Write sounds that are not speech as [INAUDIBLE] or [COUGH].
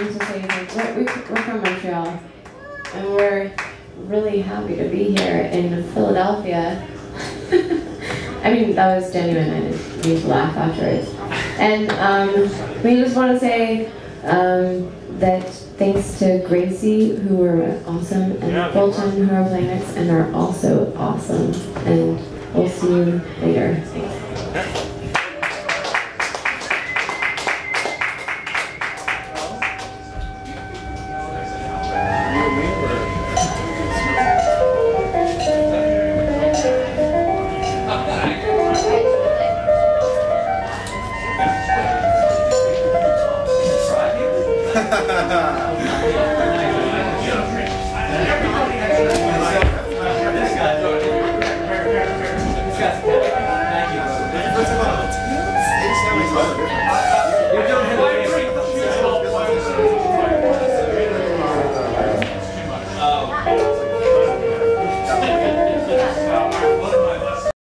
we're, we- we're from Montreal, and we're really happy to be here in Philadelphia. [LAUGHS] I mean, that was genuine. I didn't mean to laugh afterwards. And um, we just want to say um, that thanks to Gracie, who were awesome, and Yeah, Fulton, who are playing next, and are also awesome. And we'll see you later. Ha. [LAUGHS] [LAUGHS]